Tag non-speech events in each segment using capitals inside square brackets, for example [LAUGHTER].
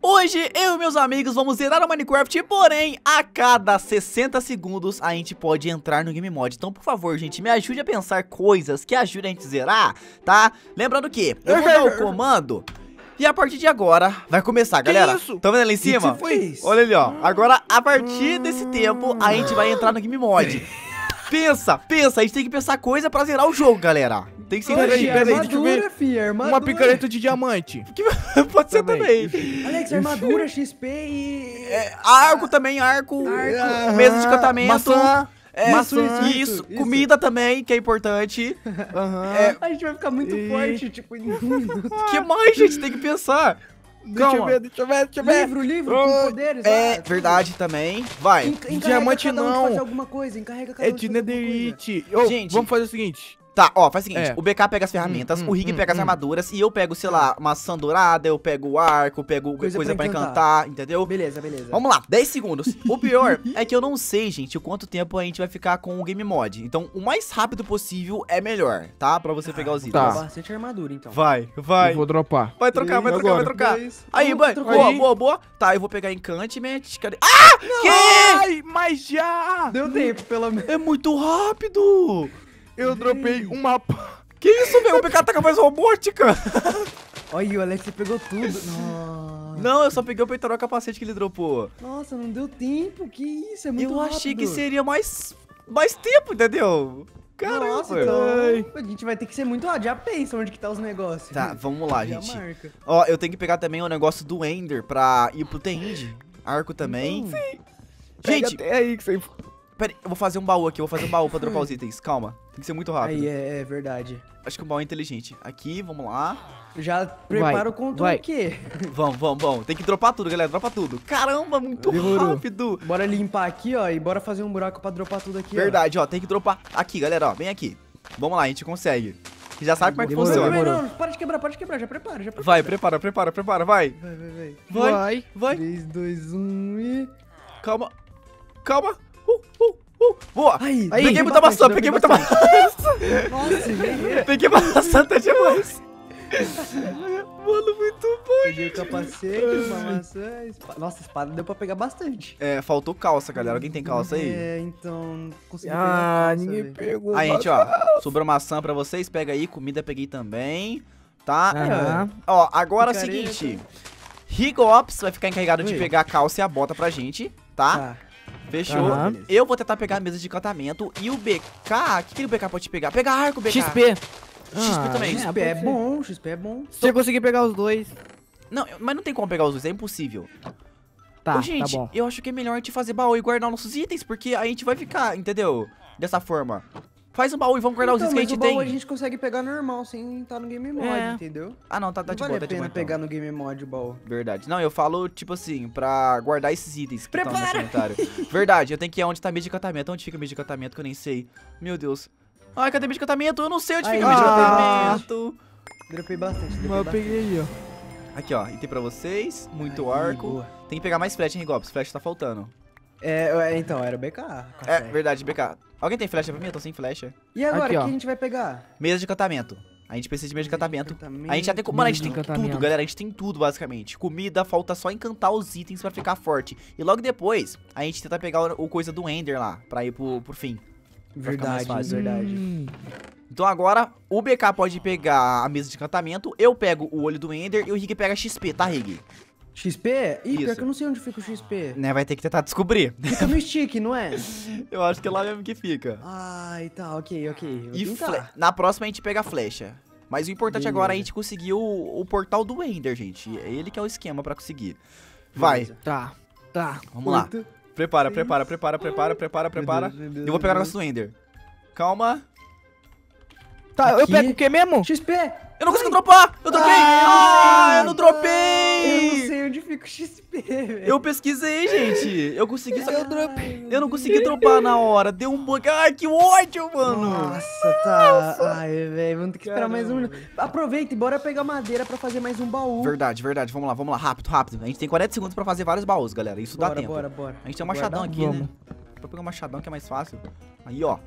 Hoje, eu e meus amigos vamos zerar o Minecraft, porém, a cada 60 segundos a gente pode entrar no Game Mod. Então, por favor, gente, me ajude a pensar coisas que ajudem a gente a zerar, tá? Lembrando que eu vou dar o [LAUGHS] comando e a partir de agora vai começar, galera. isso? Estão vendo ali em cima? que foi isso? Olha ali, ó. Agora, a partir desse tempo, a gente vai entrar no Game Mod. [LAUGHS] Pensa, pensa, a gente tem que pensar coisa pra zerar o jogo, galera. Tem que ser Peraí, peraí, deixa eu ver. armadura, filha, armadura. Uma picareta de diamante. [LAUGHS] Pode ser Também. também. Alex, armadura, XP e... É, arco também, arco, Arco. mesa de encantamento. Maçã. É, Maçã. isso, Isso, isso. comida também, que é importante. [LAUGHS] Aham. É, A gente vai ficar muito E- forte, tipo, em [LAUGHS] que mais, gente, tem que pensar? Deixa eu ver, deixa eu ver, deixa eu ver. Livro, livro, Oh, com poderes. É, ah, verdade também. Vai. En- encarrega Diamante cada um de não. fazer alguma coisa, encarrega cada É um de netherite. Ô, Gente. vamos fazer o seguinte. Tá, ó, faz o seguinte. É. O BK pega as ferramentas, Hum, o Rig hum, pega as hum. armaduras e eu pego, sei lá, maçã dourada, eu pego o arco, eu pego coisa, Coisa pra, pra encantar. encantar. entendeu? Beleza, beleza. Vamos lá, 10 segundos. O pior [LAUGHS] é que eu não sei, gente, o quanto tempo a gente vai ficar com o Game Mod. Então, o mais rápido possível é melhor, tá? Pra você pegar os itens. Tá. Bastante armadura, então. Vai, vai. Eu vou dropar. Vai trocar, vai trocar, vai trocar. Aí, vai. Boa, Aí. boa, boa. Tá, eu vou pegar Enchantment. Cadê? Ah! Que? Ai, mas já! Deu tempo, pelo menos. É muito rápido. Eu dropei uma... Que isso, velho? O PK tá com a voz robótica. Olha, o Alex você pegou tudo. Nossa. Não, eu só peguei o peitoral capacete que ele dropou. Nossa, não deu tempo. Que isso, é muito eu achei que rápido. seria mais, mais tempo, entendeu? Caramba. Nossa, então a gente vai ter que ser muito... Ah, já pensa onde que tá os negócios. Tá, vamos lá, Já gente. marca. Ó, eu tenho que pegar também o negócio do Ender pra ir pro Tend. Arco também. Então, Pega Gente, até aí que você... pera aí, eu vou fazer um baú aqui, eu vou fazer um baú pra dropar os [LAUGHS] itens. Calma, tem que ser muito rápido. Aí, é, é verdade. Acho que um baú é inteligente. Aqui, vamos lá. Já prepara o controle vai. o quê? [LAUGHS] Vamos, vamos, vamos. Tem que dropar tudo, galera. Dropa tudo. Caramba, muito Demorou. rápido. Bora limpar aqui, ó, e bora fazer um buraco pra dropar tudo aqui, ó. Verdade, ó. Tem que dropar aqui, galera, ó. Bem aqui. Vamos lá, a gente consegue. Já sabe como é que Demorou, funciona. demorou. Não, para de quebrar, para de quebrar, já prepara, já prepara. Vai, prepara, prepara, prepara, vai. Vai, vai, vai. Vai, Vai. vai. 3, 2, 1 e... Calma. Calma. Uh. Boa. Aí, peguei muita maçã, peguei muita maçã. [LAUGHS] Nossa, velho. peguei maçã até demais. [LAUGHS] Mano, muito bom. Peguei o capacete, uma maçã, espada. Nossa, espada deu pra pegar bastante. É, faltou calça, galera. Alguém tem calça aí? É, então, não consegui pegar Ah, calça, ninguém velho. pegou. Aí, gente, ó. Sobrou maçã pra vocês. Pega aí. Comida peguei também. Tá? Aham. Ó, agora é o seguinte. Rigops vai ficar encarregado de Oi. pegar a calça e a bota pra gente, tá? Tá. Fechou. Aham. Eu vou tentar pegar a mesa de encantamento. E o BK, o que, que o BK pode pegar? Pegar arco, BK. XP. XP também. Ah, XP é ser. bom, XP é bom. Se você conseguir pegar os dois, Não, mas não tem como pegar os dois, é impossível. tá, Ô, gente, tá bom. eu acho que é melhor a gente fazer baú e guardar nossos itens, porque a gente vai ficar, entendeu? Dessa forma. Faz um baú e vamos guardar então, os itens mas que a o gente baú tem. a gente consegue pegar normal, sem estar no Game Mod, É. entendeu? Ah, não, tá, tá não de vale boa, tá de boa. então. pegar no Game Mod o baú. Verdade. Não, eu falo, tipo assim, pra guardar esses itens que estão no inventário. [LAUGHS] Verdade, eu tenho que ir onde tá meio de encantamento. Onde fica meio de encantamento que eu nem sei. Meu Deus. Ai, cadê meio de encantamento? Eu não sei onde Aí, fica meio de ah. encantamento. Dropei bastante, dropei Mas eu bastante. peguei aí, ó. Aqui, ó, item pra vocês. Muito Aí, arco. boa. Tem que pegar mais flecha, hein, Gops? Flecha tá faltando. É, é, então, era o BK. É, verdade, BK. Alguém tem flecha pra mim? Eu tô sem flecha. E agora, o ó. que a gente vai pegar? Mesa de encantamento. A gente precisa de mesa de encantamento. A gente já tem. Mano, a gente tem de tudo, galera. A gente tem tudo, basicamente. Comida, falta só encantar os itens pra ficar forte. E logo depois, a gente tenta pegar o, coisa do Ender lá, pra ir pro, pro fim. ficar mais Verdade, fácil. verdade. Hum, Então agora, o BK pode pegar a mesa de encantamento, eu pego o olho do Ender e o Rig pega XP, tá, Rig? XP? Ih, Isso. pior que eu não sei onde fica o XP. Né, vai ter que tentar descobrir. Fica no stick, não é? [LAUGHS] Eu acho que é lá mesmo que fica. Ai, tá, ok, ok. Vou E na próxima a gente pega a flecha. Mas o importante Beleza. agora é a gente conseguir o, o portal do Ender, gente. É ele que é o esquema pra conseguir. Vai, Beleza. Tá, tá. vamos lá. Prepara, prepara, prepara, prepara, prepara, prepara. Eu vou pegar o negócio do Ender. Calma. Tá, eu Aqui. pego o que mesmo? XP! Eu não consigo dropar! Eu dropei! Ah, Ah, eu não Eu dropei! não sei onde fica o XP, velho. Eu pesquisei, gente. Eu consegui, só que eu dropei. eu não consegui dropar na hora. Deu um bug. Ai, que ódio, mano. Nossa, tá. Ai, velho, vamos ter que esperar mais um minuto. Aproveita e bora pegar madeira pra fazer mais um baú. Verdade, verdade. Vamos lá, vamos lá. Rápido, rápido. A gente tem 40 segundos pra fazer vários baús, galera. Isso dá bora, tempo. bora, bora. A gente tem um machadão aqui, né? Vamos. Vou pegar um machadão que é mais fácil. Aí, ó.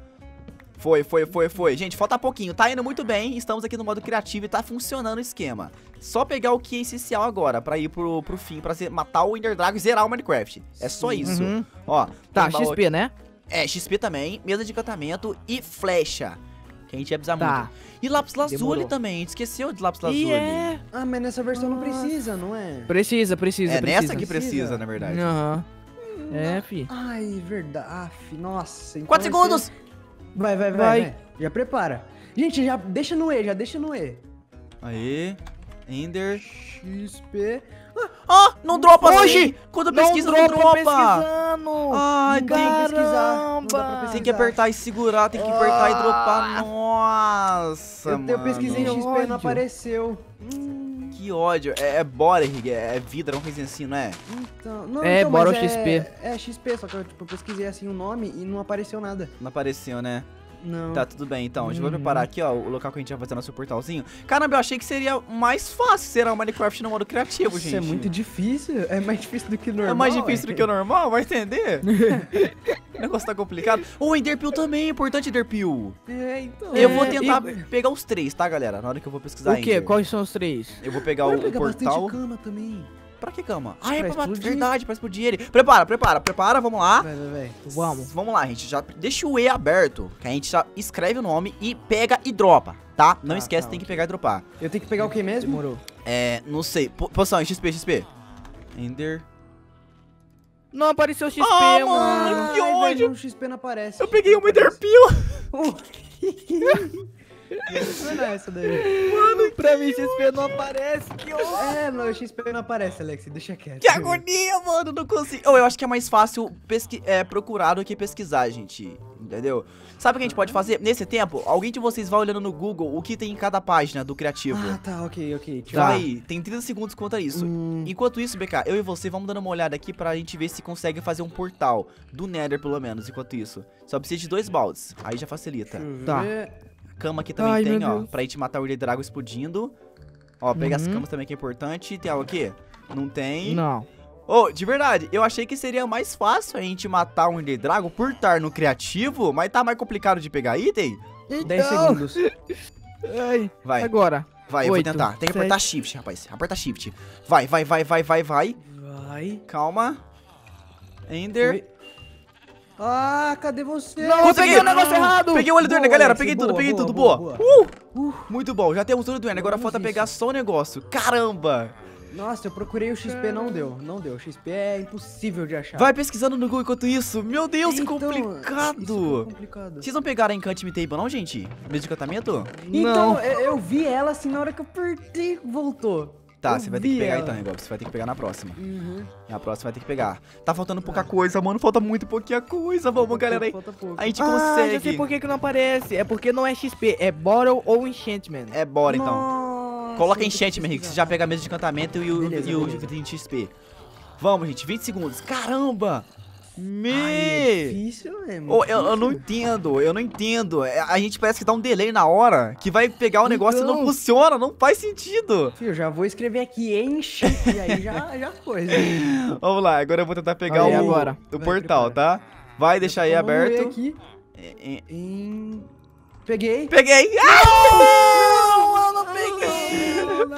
Foi, foi, foi, foi. Gente, falta pouquinho. Tá indo muito bem. Estamos aqui no modo criativo e tá funcionando o esquema. Só pegar o que é essencial agora pra ir pro, pro fim, pra ser- matar o Ender Dragon e zerar o Minecraft. É só isso. Uhum. Ó. Tá, XP, né? É, XP também, mesa de encantamento e flecha. Que a gente ia precisar Tá. muito. E lápis lazuli Demorou. também, a gente esqueceu de lápis lazuli. E é. Ah, mas nessa versão não precisa, não é? Precisa, precisa, É precisa. nessa que precisa, Precisa. na verdade. Aham. É, fi. Ai, verdade. Aff, nossa. então 4 vai ser- segundos! Vai, vai, vai, Vai. Já prepara. Gente, já deixa no E, já deixa no E. Aê. Ender. XP. Ah, não dropa Hoje! Quando pesquisa, não dropa! pesquisando! Ai, Não tem, pra pesquisar, não Caramba! tem que apertar e segurar, tem que apertar e dropar. Nossa, Eu, eu mano. pesquisei Que XP, ódio. não apareceu. Que ódio. É, é Boring, é, é vida, não fez assim, não é? Então, não, É, então, o XP. É, é XP, só que eu tipo, pesquisei assim o nome e não apareceu nada. Não apareceu, né? Não. Tá, tudo bem, então. Deixa eu Uhum. preparar aqui, ó, o local que a gente vai fazer nosso portalzinho. Caramba, eu achei que seria mais fácil zerar o Minecraft no modo criativo, Isso gente. é muito difícil. É mais difícil do que normal. É mais difícil é. do que o normal, vai entender? [LAUGHS] o negócio tá complicado. O Enderpeel também é importante, Enderpeel. É, então. Eu é, vou tentar e- pegar os três, tá, galera? Na hora que eu vou pesquisar O quê? Ender. Quais são os três? Eu vou pegar Bora o, o portal. bastante cama também. Pra que cama? Pra Ah, é pra matar. explodir. Verdade, pra explodir ele. Prepara, prepara, prepara, vamos lá. Vai, vai, vai. Vamos. Vamos lá, gente. Já deixa o E aberto, que a gente já escreve o nome e pega e dropa, tá? Não Tá, esquece, tá, tem que pegar e dropar. Eu tenho que pegar o que mesmo? Demorou. É, não sei. Po- Posição, XP, XP. Ender. Não apareceu XP, Ah, mano. que ódio. O XP não aparece. Eu peguei [LAUGHS] o Enderpeel. Não é essa daí. Mano, pra mim XP não aparece. Que ódio. É, não, o XP não aparece, Alex. Deixa quieto. Que agonia, mano, não consigo. Oh, eu acho que é mais fácil pesqui é, procurar do que pesquisar, gente. Entendeu? Sabe o que a gente pode fazer? Nesse tempo, alguém de vocês vai olhando no Google o que tem em cada página do criativo. Ah, tá, ok, ok. Eu- aí, tem 30 segundos contra isso. Hum, Enquanto isso, BK, eu e você vamos dando uma olhada aqui pra gente ver se consegue fazer um portal do Nether, pelo menos, enquanto isso. Só precisa de dois baldes, aí já facilita. deixa eu Tá. Cama aqui também Ai, tem, ó, Deus. pra gente matar o Ender Dragon explodindo. Ó, pegar as Uhum. camas também que é importante. Tem algo aqui? Não tem. Não. Ô, de verdade, eu achei que seria mais fácil a gente matar o Ender Dragon por estar no criativo, mas tá mais complicado de pegar item? 10 Então. segundos. [LAUGHS] Ai, Vai, agora. vai, eu vou tentar. Tem que sete. apertar shift, rapaz. Aperta shift. Vai, vai, vai, vai, vai, vai. Vai. Calma. Ender. Ah, cadê você? Não, eu Consegui! peguei o negócio errado. Peguei o olho do Ender, galera. Peguei boa, tudo, peguei boa, tudo. boa, Boa. boa. Uh! Muito bom. Já temos o olho do Ender. Agora falta isso. pegar só o negócio. Caramba. Nossa, eu procurei o XP, não deu. Não deu. O XP é impossível de achar. Vai pesquisando no Google enquanto isso. Meu Deus, que Então, Isso foi complicado. complicado. Vocês não pegaram a Enchantment Table, não, gente? Mesa de encantamento? Então, Não. eu, eu vi ela assim, na hora que eu apertei, voltou. Tá, Eu você vai ter que pegar ela. então, Igor. Você vai ter que pegar na próxima. Uhum. Na próxima vai ter que pegar. Tá faltando pouca coisa, mano. Falta muito pouquinha coisa. Vamos, Falta galera. aí. pouco, falta pouco. A gente Ah, já sei consegue. por que, que não aparece. É porque não é XP, é Bottle ou Enchantment. É, bora então. Nossa, Coloca eu Enchantment, Rick. Você já pega a mesa de encantamento e o, Beleza, e o beleza. XP. Vamos, gente. 20 segundos. Caramba! Me! Ai, é difícil mesmo. Ô, eu, eu não entendo, eu não entendo. É, A gente parece que dá um delay na hora, que vai pegar o negócio e não Então. funciona, não faz sentido. Filho, já vou escrever aqui, enche, e aí já, já foi. [LAUGHS] Vamos lá, agora eu vou tentar pegar Aí, o, agora. o Vai, portal, prepara. tá? Vai deixar aí aberto. aqui. Em... Peguei. Peguei! Ah!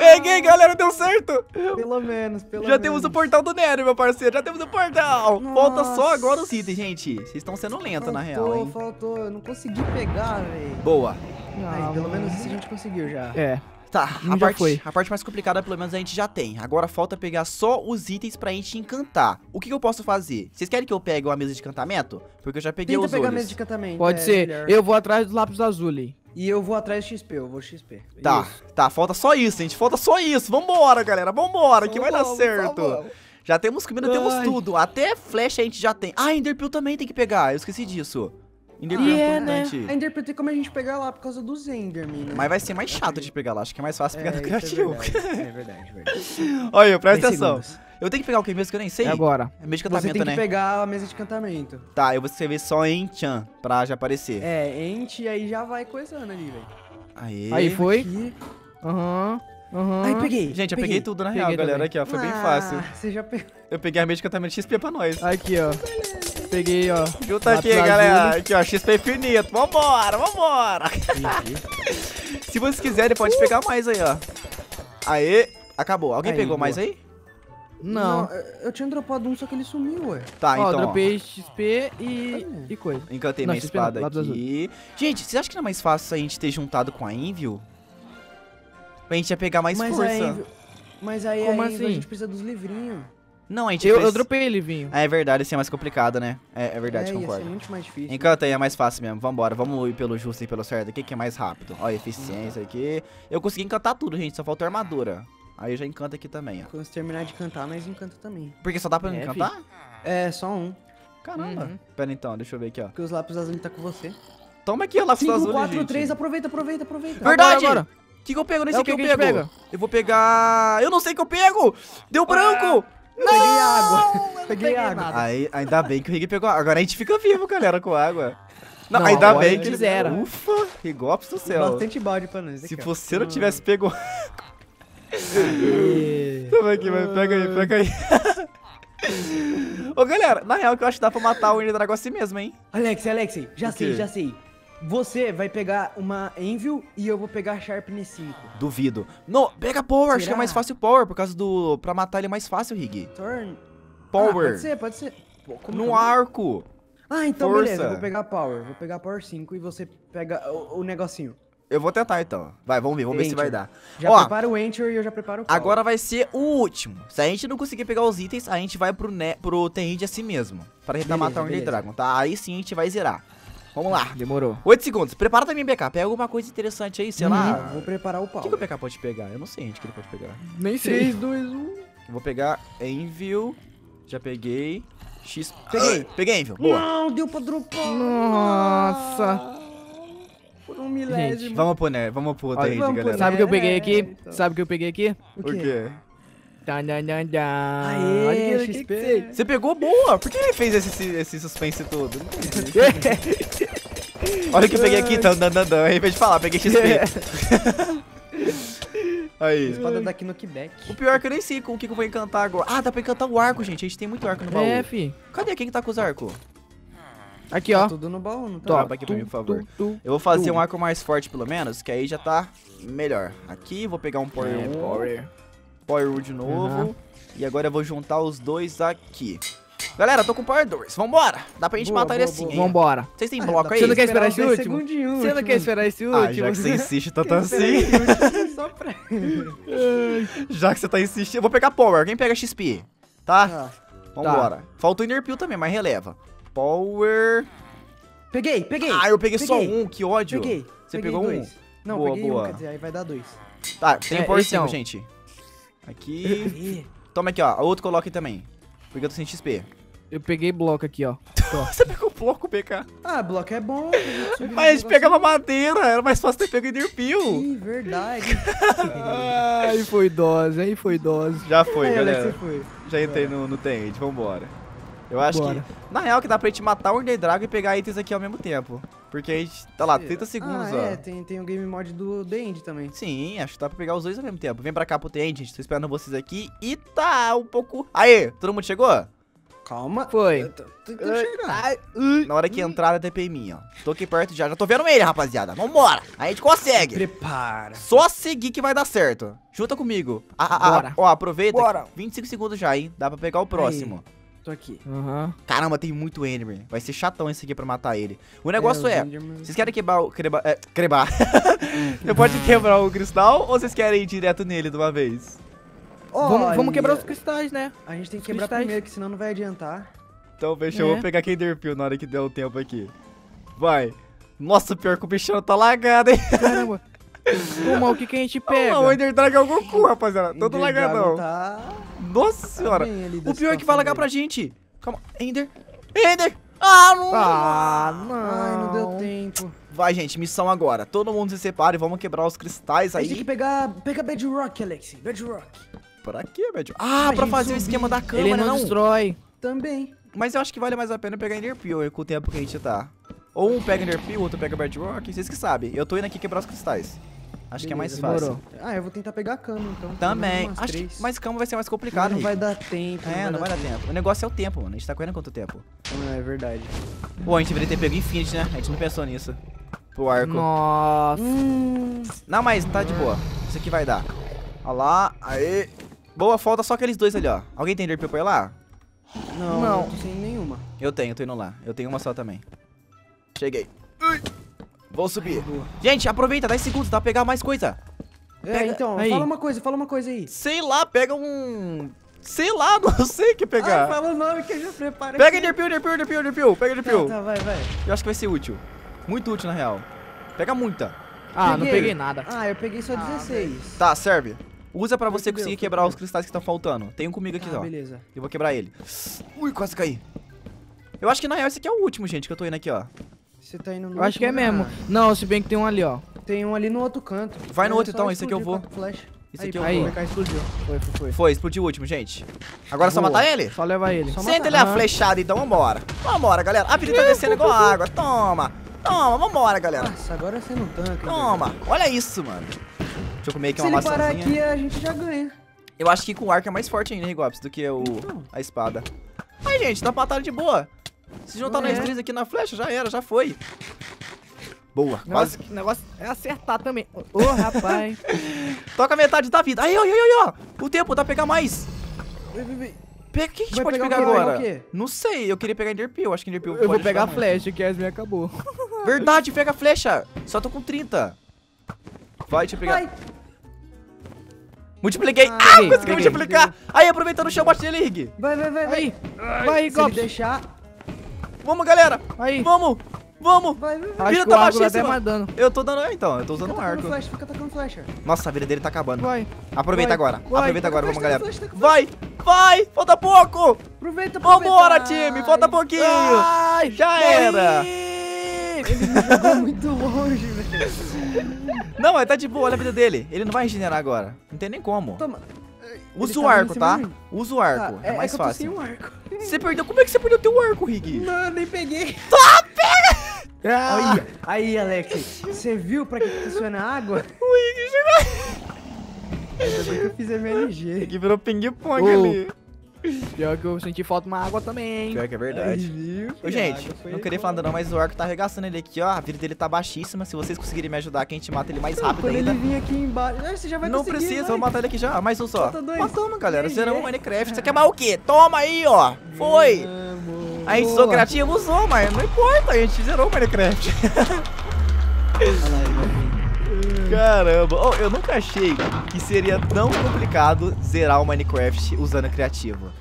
Peguei. Galera, deu certo! Pelo menos, pelo Já menos. temos o portal do Nether, meu parceiro, já temos o portal! Falta só Nossa. agora os itens, gente. Vocês estão sendo lento, na real, Faltou, hein? faltou. Eu não consegui pegar, velho. Boa. Aí, pelo menos isso a gente conseguiu já. É. Tá, a parte, foi. a parte mais complicada pelo menos a gente já tem. Agora falta pegar só os itens pra gente encantar. O que, que eu posso fazer? Vocês querem que eu pegue uma mesa de encantamento? Porque eu já peguei Tenta os pegar a mesa de encantamento. Pode é ser. melhor. Eu vou atrás do lápis azul. E eu vou atrás do XP, eu vou XP. Tá, Isso. tá, falta só isso, gente. Falta só isso. Vambora, galera. Vambora, que vai dar certo. Já temos comida, temos Ai. tudo. Até flecha a gente já tem. Ah, Enderpeel também tem que pegar. Eu esqueci disso. Enderpeel E é é, né? importante. Ainda tem como a gente pegar lá por causa do Enderman, né? Mas vai ser mais chato de pegar lá. Acho que é mais fácil pegar no isso criativo. É verdade, é verdade, é verdade. [LAUGHS] Olha, presta 10 atenção. segundos. Eu tenho que pegar o que mesmo que eu nem sei? É agora. É meio de Você encantamento, tem que né? pegar a mesa de encantamento. Tá, eu vou escrever só em Chan pra já aparecer. É, ente e aí já vai coisando ali, velho. Aê. Aí foi. Aqui. Aham. Aham. Aí peguei. Gente, eu peguei, tudo na Peguei real, galera. também. Aqui, ó. Foi bem Ah, fácil. Você já pegou. Eu peguei a meia de encantamento XP pra nós. Aqui, ó. peguei, ó. Junta aqui, Lápis galera. Aqui, ó, XP infinito. Vambora, vambora. [LAUGHS] Se vocês quiserem, pode pegar mais aí, ó. Aê, acabou. Alguém Aí, pegou boa. mais aí? Não. eu- Eu tinha dropado um, só que ele sumiu, ué. Tá, ó, então, ó. dropei XP e, e coisa. Encantei Não, minha XP não, espada lápis aqui. Gente, vocês acham que não é mais fácil a gente ter juntado com a Envil? Pra gente ia pegar mais mas força. aí, mas aí Como a Envy, a assim? gente precisa dos livrinhos. Não, a gente Eu, eu dropei ele, vinho. Ah, é verdade, assim é mais complicado, né? É, é verdade, é, ia concordo. ser muito mais difícil. Encanta aí, é mais fácil mesmo. Vambora, vamos ir pelo justo e pelo certo aqui, que é mais rápido. Ó, eficiência aqui. Eu consegui encantar tudo, gente, só faltou armadura. Aí já encanta aqui também, ó. Quando você terminar de cantar, nós encanta também. Porque só dá pra É, encantar? É, só um. Caramba. Uhum. Pera então, deixa eu ver aqui, ó. Porque os lápis azuis tá com você. Toma aqui, ó, lápis 5, azul, 4, gente. 3, aproveita, aproveita, aproveita. Verdade! Agora, agora. O que, que eu pego nesse É o aqui? que Eu pego. pega? Eu vou pegar... Eu não sei o que eu pego! Deu branco! Peguei água. [LAUGHS] Peguei água. Aí, ainda bem que o Rig pegou água. Agora a gente fica vivo, galera, com água. Não, Não, ainda bem que gente ele... zera. Ufa, Rigops do céu. Bastante balde pra nós. Se aqui, ó. você não tivesse pego... [LAUGHS] Toma aqui, mas pega aí, pega aí. [LAUGHS] Ô, galera, na real que eu acho que dá pra matar o Ender Dragon assim mesmo, hein? Alex, Alex, já sei, já sei. Você vai pegar uma Envil e eu vou pegar Sharpness 5. Duvido. Não, pega Power, acho que é Será? mais fácil Power, por causa do... Pra matar ele é mais fácil, Rig. Turn. Ah, Power. pode ser, pode ser. Como no eu- arco. Ah, então Força. beleza, eu vou pegar Power. Vou pegar Power 5 e você pega o, o negocinho. Eu vou tentar então. Vai, vamos ver, vamos ver se Enter. vai dar. Já Ó, prepara o Enter e eu já preparo o Power. Agora vai ser o último. Se a gente não conseguir pegar os itens, a gente vai pro, ne pro Tenrid assim mesmo. Pra tentar Beleza, matar o Ender beleza. Dragon, tá? Aí sim a gente vai zerar. Vamos lá. Demorou. 8 segundos. Prepara também, BK. Pega alguma coisa interessante aí, sei Ah, lá. vou preparar o O que, que o. BK pode pegar? Eu não sei, gente, o que ele pode pegar. Nem 3, 2, 1. Eu vou pegar Envil. Já peguei. X. Peguei. Peguei Envil. Boa. Não, deu pra dropar. Nossa. Por um milésimo. Vamos pro, né? Vamos pro vamos pro galera. Sabe o que eu peguei É, aqui? então. Sabe o que eu peguei aqui? O O quê? Dan, dan, dan, dan. Aê, Olha que- que XP. que sei. Você pegou boa. Por que ele fez esse, esse suspense todo? Olha o que eu peguei aqui. Dan, dan, dan, dan. Ao invés de falar, peguei XP. [LAUGHS] Aí. Espada daqui no Quebec. O pior é que eu nem sei com o que que eu vou encantar agora. Ah, dá pra encantar o arco, gente. A gente tem muito arco no baú. É, fi. Cadê quem que tá com os arcos? Aqui, ó. Tá tudo no baú, não tá? Aqui pra mim, por favor. tu. Eu vou fazer Tu. um arco mais forte, pelo menos, que aí já tá melhor. Aqui, vou pegar um Power É, 1, power. Power 1 de novo. Aham. E agora eu vou juntar os dois aqui. Galera, eu tô com Power 2. Vambora. Dá pra gente Boa, matar ele boa, assim, boa. hein? Vambora. Vocês têm Ah, bloco dá aí? Você não quer esperar esse 10 último? Você não quer esperar esse Ah, último? já que você insiste tanto [LAUGHS] assim. [LAUGHS] já que você tá insistindo. Eu vou pegar Power. Quem pega XP? Tá? Tá. Vambora. Falta o Enderpeel também, mas releva. Power... Peguei, peguei. Ah, eu peguei, só Peguei. um. Que ódio. Peguei. Você peguei pegou um? dois. Não, Boa, peguei boa. um, quer dizer, aí vai dar dois. Tá, tem É, 5, então. gente. Aqui. [LAUGHS] Toma aqui, ó. Outro coloca aí também. Porque eu tô sem XP. Eu peguei bloco aqui, ó. [LAUGHS] Você pegou bloco, PK. Ah, bloco é bom. [LAUGHS] Mas a gente pegava madeira. Era mais fácil ter pego Enderpeel. Ih, verdade. Aí foi dose, aí foi dose. Já foi, Alex, galera. foi. Já entrei no, no Tend, vambora. Eu acho Bora. que, na real, que dá pra gente matar o Ender Dragon e pegar itens aqui ao mesmo tempo. Porque a gente, tá lá, 30 segundos, ah, ó. é, tem, tem o game mod do The End também. Sim, acho que dá pra pegar os dois ao mesmo tempo. Vem pra cá pro Tend, gente, tô esperando vocês aqui. E tá um pouco... Aê, todo mundo chegou? Calma. Foi. Eu tô tentando chegar. Na hora que entrar, a TP minha, ó. Tô aqui perto já, já tô vendo ele, rapaziada. Vambora, a gente consegue. Prepara. Só seguir que vai dar certo. Junta comigo. Ah, ah, ah, Bora. Ó, aproveita. Bora. 25 segundos já, hein. Dá pra pegar o próximo. Tô aqui. Aham. Caramba, tem muito Enderman. Vai ser chatão esse aqui pra matar ele. O negócio é, Enderman- vocês querem quebrar o... Quebrar, é, quebrar. [LAUGHS] Você pode quebrar o cristal ou vocês querem ir direto nele de uma vez? Vamos, vamos quebrar os cristais, né? A gente tem que os quebrar cristais. primeiro, que senão não vai adiantar. Então, fechou. Eu É. vou pegar aquele Enderpeel na hora que der o tempo aqui. Vai. Nossa, pior que o bichão tá lagado, hein? [LAUGHS] Caramba. Ô, o que que a gente pega? Ah, o Ender Dragon é o Goku, rapaziada. Todo lagadão. Tá... Nossa senhora. bem ali da O pior é que vai lagar pra gente. Calma. Ender. Ender. Ah, não. Ah, não. Ai, não deu tempo. Vai, gente. Missão agora. Todo mundo se separa e vamos quebrar os cristais A gente tem que aí. pegar... Pega Bedrock, Alex. Bedrock. Pra quê, velho? Ah, Pra pra gente fazer o esquema da Ele câmera, não, não. destrói. Também. Mas eu acho que vale mais a pena pegar Enderpeel com o tempo que a gente tá. Ou um pega Enderpeel, outro pega Bedrock. Vocês que sabem. Eu tô indo aqui quebrar os cristais. Acho que é mais fácil. demorou. Ah, eu vou tentar pegar a cama, então. Também. Acho que, mas cama vai ser mais Mas complicado, não vai dar tempo. É, não vai dar tempo. O negócio é o tempo, mano. A gente tá correndo quanto tempo? Ah, é verdade. Pô, a gente deveria ter pego Infinity, né? A gente não pensou nisso. Pro arco. Nossa. Hum, Não, mas tá de boa. Isso aqui vai dar. Olha lá. Aê. Boa, falta só aqueles dois ali, ó. Alguém tem Derpy pra ir lá? não, Não. não tô sem nenhuma. Eu tenho, tô indo lá. Eu tenho uma só também. Cheguei. Ui. Vou subir. Gente, aproveita, 10 segundos, dá pra pegar mais coisa. É, Pega- então, aí. fala uma coisa, fala uma coisa aí. Sei lá, pega um... Sei lá, [LAUGHS] não sei o que pegar. Ah, fala o nome que eu já preparo Pega aqui. Enderpeel, Enderpeel, Enderpeel, Enderpeel. Pega Enderpeel. Tá, tá, vai, vai. Eu acho que vai ser útil. Muito útil, na real. Pega muita. Ah, não peguei nada. Ah, eu peguei só 16. Tá, serve. Usa pra você conseguir quebrar os cristais que estão faltando. Tem um comigo aqui, Ah, ó. beleza. Eu vou quebrar ele. Ui, quase caí. Eu acho que na real esse aqui é o último, gente, que eu tô indo aqui, ó. Você tá indo no Eu acho que é mesmo. Não, se bem que tem um ali, ó. Tem um ali no outro canto. Vai no outro, então, esse aqui eu vou. Flash. Esse aí, aqui eu aí. vou. Cá, explodiu. Foi, foi, foi. Foi, explodiu o último, gente. Agora é só Boa. matar ele? Só leva ele. Só Senta matar. ele a flechada, então vambora. Vambora, galera. A vida tá descendo igual água. Toma. Toma, vambora, galera. Nossa, agora você não tanca. Toma. Olha isso, mano. Deixa eu comer aqui Se uma ele parar maçãzinha. aqui, a gente já ganha. Eu acho que com o arco é mais forte ainda, Rigops, do que o, a espada. Aí, gente, dá pra batalha de boa. Se juntar Não nós é. três aqui na flecha, já era, já foi. Boa, O quase. negócio, o negócio é acertar também. Ô, ô, rapaz. [LAUGHS] Toca metade da vida. Aí, ó, aí, ó, ó. O tempo, dá pra pegar mais. Vem, vem, vem. Pega, o que a gente Vai pode pegar o pegar quê? Vai pegar agora? o quê? Não sei, eu queria pegar Enderpeel. Acho que Enderpeel Eu vou pegar a flecha, que a minha acabou. [LAUGHS] [LAUGHS] Verdade, pega a flecha. Só tô com 30. Vai, deixa eu pegar. Vai. Multipliquei. Ah, Ah, peguei, consegui peguei. multiplicar. Aí, aproveitando o chão, bate nele, Rig. Vai, vai, vai, vai. Vai, Se ele Gops. deixar, Vamos, galera. Aí. Vamos, vamos. vai, vai, vai. Acho Vida que tá o arco baixíssima. mais dano. Eu tô dando, é, então, eu tô usando Fica um arco. flecha, fica tacando flecha. Nossa, a vida dele tá acabando. Vai. Aproveita Vai, agora. vai. Aproveita agora, vamos, galera. taca Vai, vai. Falta pouco. Aproveita, aproveita. Vambora, time. Falta pouquinho. Ai, Já era. Ele me jogou muito longe, velho. Não, mas tá de boa, olha a vida dele. Ele não vai regenerar agora. Não tem nem como. Toma. Usa Ele o tá arco, em cima tá? de mim. Usa o arco. Tá, é, mais que eu tô fácil. sem um arco. Você perdeu. Como é que você perdeu teu arco, Rig? Não, nem peguei. [LAUGHS] Ah, Aí, aí, Alex, você viu pra que funciona a água? O Rig jogou. Que eu fiz MLG. Rig virou ping-pong Ô. ali. Pior que eu senti falta de uma água também, hein? Pior que é verdade. viu? Ô, gente, não queria falar nada não, mas o arco tá arregaçando ele aqui, ó. A vida dele tá baixíssima. Se vocês conseguirem me ajudar, que a gente mata ele mais rápido Quando ainda. ele vir aqui embaixo, ah, você já vai Não precisa, vai. vou matar ele aqui já. Mais um só. Dois. Matamos, galera. Zeramos o Minecraft. Você quer mais o quê? Toma aí, ó. Foi. Vamos. A gente usou usou, mas não importa. A gente zerou o Minecraft. [LAUGHS] Olha lá. Caramba. Oh, eu nunca achei que seria tão complicado zerar o Minecraft usando criativo.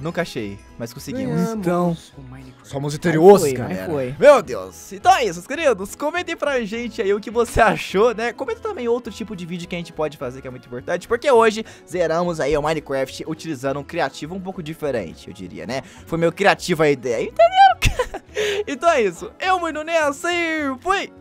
Nunca achei, mas conseguimos. Ganhamos Então. o Minecraft. Somos foi, mas galera. foi. Meu Deus. Então é isso, queridos. Comentem pra gente aí o que você achou, né? Comenta também outro tipo de vídeo que a gente pode fazer que é muito importante, porque hoje zeramos aí o Minecraft utilizando um criativo um pouco diferente, eu diria, né? Foi meio criativa a ideia, entenderam? [LAUGHS] então é isso. Eu, muito nessa e fui!